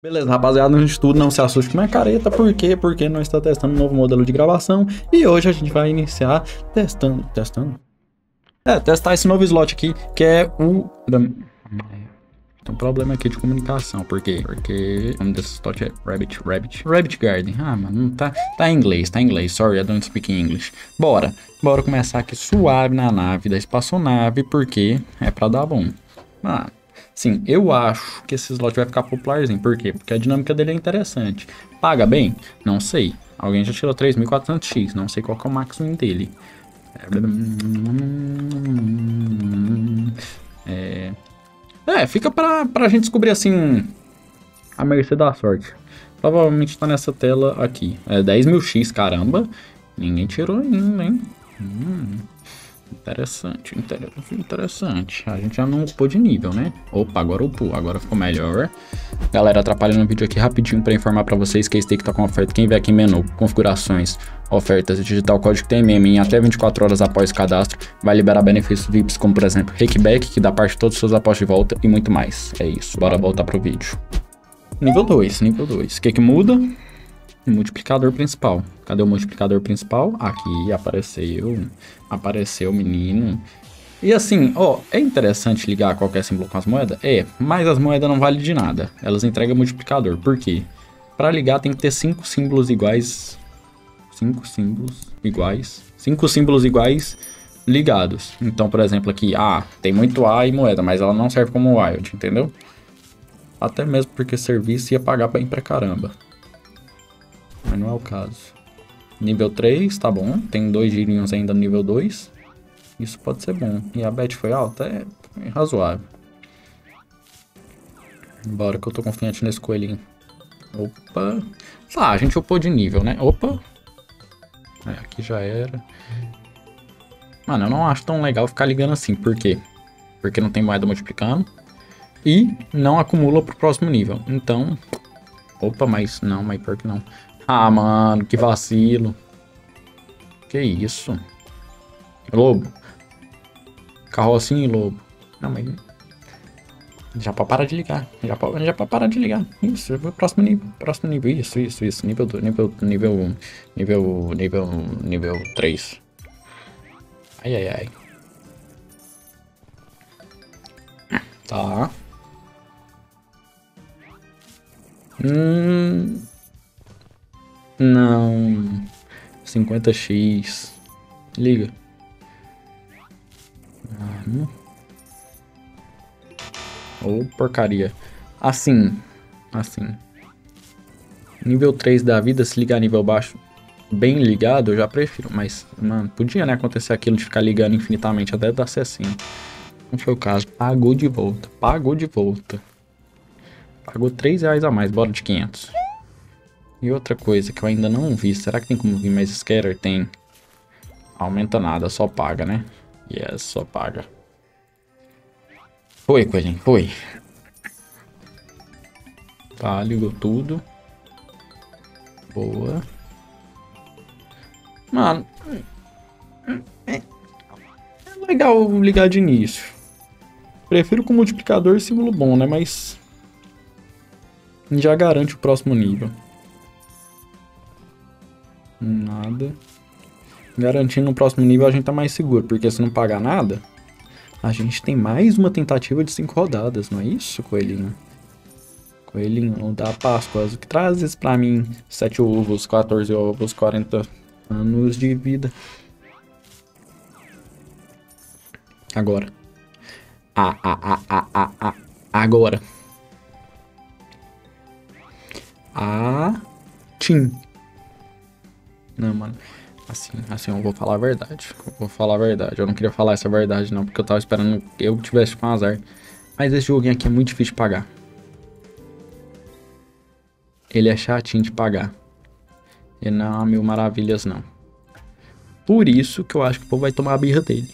Beleza, rapaziada, no estudo não se assuste com minha careta, por quê? Porque nós estamos testando um novo modelo de gravação e hoje a gente vai iniciar testando, testando? É, testar esse novo slot aqui, que é o... Tem um problema aqui de comunicação, por quê? Porque o nome desse slot é Rabbit, Rabbit, Rabbit Garden. Ah, mano, tá, tá em inglês, tá em inglês, sorry, I don't speak English. Bora, bora começar aqui suave na nave da espaçonave, porque é pra dar bom. Mano, Sim, eu acho que esse slot vai ficar popularzinho. Por quê? Porque a dinâmica dele é interessante. Paga bem? Não sei. Alguém já tirou 3400x, não sei qual é o máximo dele. É, é fica pra, pra gente descobrir assim a mercê da sorte. Provavelmente tá nessa tela aqui. É 10 mil x, caramba. Ninguém tirou ainda, hein? Hum. Interessante, interessante. A gente já não upou de nível, né? Opa, agora upou, agora ficou melhor. Galera, atrapalhando o vídeo aqui rapidinho para informar para vocês que a Stake tá com oferta. Quem vê aqui em menu, configurações, ofertas digitar o código TMM em até 24 horas após cadastro, vai liberar benefícios VIPs como, por exemplo, Rakeback, que dá parte de todos os seus apostas de volta e muito mais. É isso, bora voltar pro vídeo. Nível 2, nível 2. O que que muda? Multiplicador principal. Cadê o multiplicador principal? Aqui apareceu. Apareceu o menino. E assim, ó, é interessante ligar qualquer símbolo com as moedas? É, mas as moedas não valem de nada. Elas entregam multiplicador. Por quê? Para ligar tem que ter cinco símbolos iguais. Cinco símbolos iguais. Cinco símbolos iguais ligados. Então, por exemplo, aqui, ah, tem muito A e moeda, mas ela não serve como wild, entendeu? Até mesmo porque serviço ia pagar bem pra caramba mas não é o caso. Nível 3, tá bom. Tem dois girinhos ainda no nível 2. Isso pode ser bom. E a bet foi alta? É, é razoável. Bora que eu tô confiante nesse coelhinho. Opa. Ah, a gente upou de nível, né? Opa. É, aqui já era. Mano, eu não acho tão legal ficar ligando assim. Por quê? Porque não tem moeda multiplicando. E não acumula pro próximo nível. Então... Opa, mas não, mas pior que não. Ah, mano, que vacilo. Que isso? Lobo. Carrocinho, lobo. Não, mas... Já pra parar de ligar. Já pra, já pra parar de ligar. Isso, próximo nível. Próximo nível. Isso, isso, isso. Nível, nível, nível, nível, nível, nível 3. Ai, ai, ai. Tá. Hum... Não. 50x. Liga. Ou oh, porcaria. Assim. Assim. Nível 3 da vida, se ligar nível baixo bem ligado, eu já prefiro. Mas, mano, podia, né, acontecer aquilo de ficar ligando infinitamente até dar assim. Não foi o caso. Pagou de volta. Pagou de volta. Pagou 3 reais a mais. Bora de 500. E outra coisa que eu ainda não vi, será que tem como vir mais scatter? Tem. Aumenta nada, só paga, né? Yes, só paga. Foi, coelhinho, foi. Tá, ligou tudo. Boa. Mano. É legal ligar de início. Prefiro com multiplicador e símbolo bom, né? Mas... Já garante o próximo nível. Nada. Garantindo no próximo nível a gente tá mais seguro, porque se não pagar nada, a gente tem mais uma tentativa de 5 rodadas, não é isso, coelhinho? Coelhinho da Páscoa, o que trazes pra mim 7 ovos, 14 ovos, 40 anos de vida. Agora. Ah, ah, ah, ah, ah, ah. Agora. Ah, tim. Não, mano. Assim, assim, eu vou falar a verdade. Eu vou falar a verdade. Eu não queria falar essa verdade, não, porque eu tava esperando que eu tivesse com azar. Mas esse joguinho aqui é muito difícil de pagar. Ele é chatinho de pagar. Ele não é mil maravilhas, não. Por isso que eu acho que o povo vai tomar a birra dele.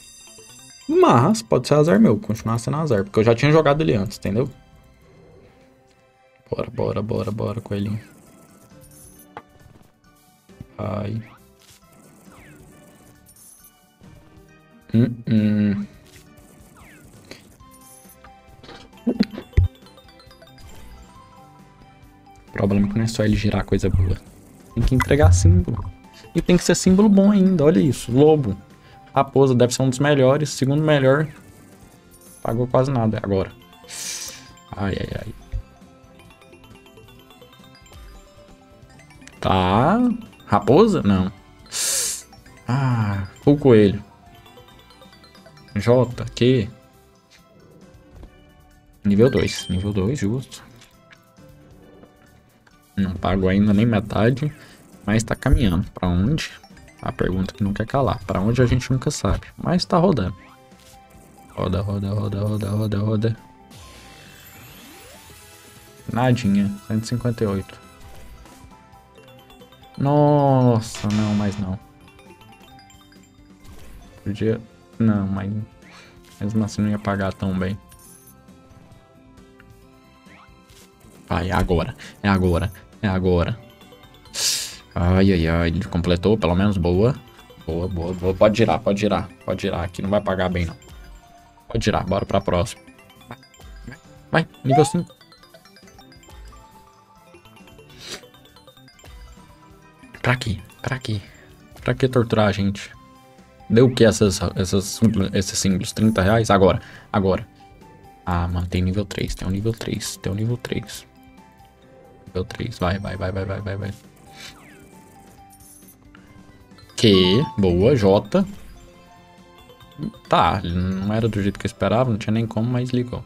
Mas pode ser azar meu, continuar sendo azar. Porque eu já tinha jogado ele antes, entendeu? Bora, bora, bora, bora, coelhinho. Ai. Hum, hum. problema é que não é só ele girar coisa boa. Tem que entregar símbolo. E tem que ser símbolo bom ainda, olha isso. Lobo. Raposa deve ser um dos melhores. Segundo melhor. Pagou quase nada agora. Ai, ai, ai. Tá. Raposa? Não. Ah, o coelho. J, Q. Nível 2. Nível 2, justo. Não pagou ainda nem metade, mas tá caminhando. Pra onde? A pergunta que não quer calar. Pra onde a gente nunca sabe, mas tá rodando. Roda, roda, roda, roda, roda, roda. Nadinha, 158. Nossa, não, mas não. Podia... Não, mas... Mesmo assim não ia pagar tão bem. Vai, é agora. É agora. É agora. Ai, ai, ai. Ele completou, pelo menos. Boa. Boa, boa, boa. Pode girar, pode girar. Pode girar. Aqui não vai pagar bem, não. Pode girar. Bora pra próxima. Vai, nível 5. Pra quê? Pra quê? Pra que torturar a gente? Deu o que essas, essas, esses símbolos? 30 reais? Agora, agora. Ah, mano, tem nível 3, tem um nível 3, tem um nível 3. Nível 3, vai, vai, vai, vai, vai, vai, vai. Q, boa, J. Tá, não era do jeito que eu esperava, não tinha nem como, mas ligou.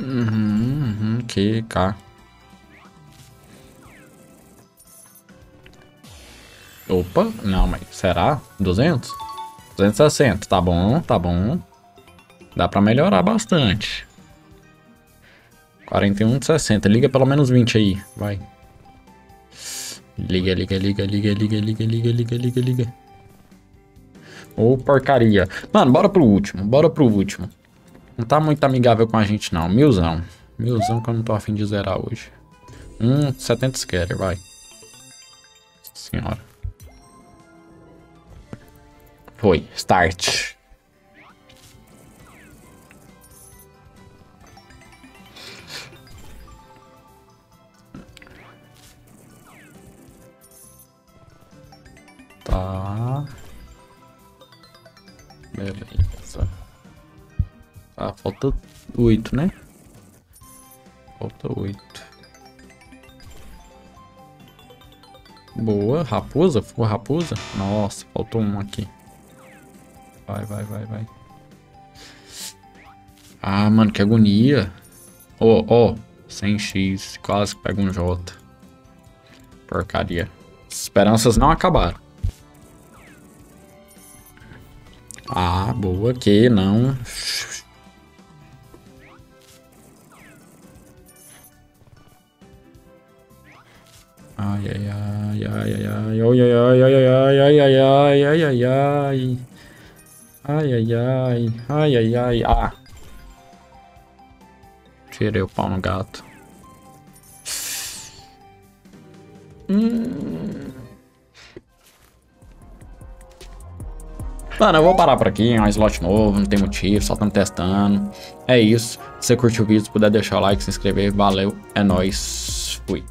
Uhum, uhum, Q, K. Opa, não, mas será? 200? 260, tá bom, tá bom. Dá pra melhorar bastante. 41 de 60, liga pelo menos 20 aí, vai. Liga, liga, liga, liga, liga, liga, liga, liga, liga, liga. Ô, oh, porcaria. Mano, bora pro último, bora pro último. Não tá muito amigável com a gente, não. Milzão. Milzão que eu não tô afim de zerar hoje. Hum, 70 scatter, vai. Senhora. Foi. Start. Tá. Beleza. Ah, falta oito, né? Falta oito. Boa, raposa? Foi raposa? Nossa, faltou um aqui. Vai, vai, vai, vai. Ah, mano, que agonia. Ó, oh, ó. Oh, 100x. Quase pega um J. Porcaria. Esperanças não acabaram. Ah, boa. Que não. Ai, ai, ai, ai, ai, ai, ai, ai, ai, ai, ai, ai, ai, ai, ai, ai, ai. Ai, ai, ai. Ai, ai. Ah. Tirei o pau no gato. Hum. Mano, eu vou parar por aqui, é um slot novo, não tem motivo, só estamos testando. É isso. Se você curtiu o vídeo, puder deixar o like, se inscrever, valeu, é nóis, fui.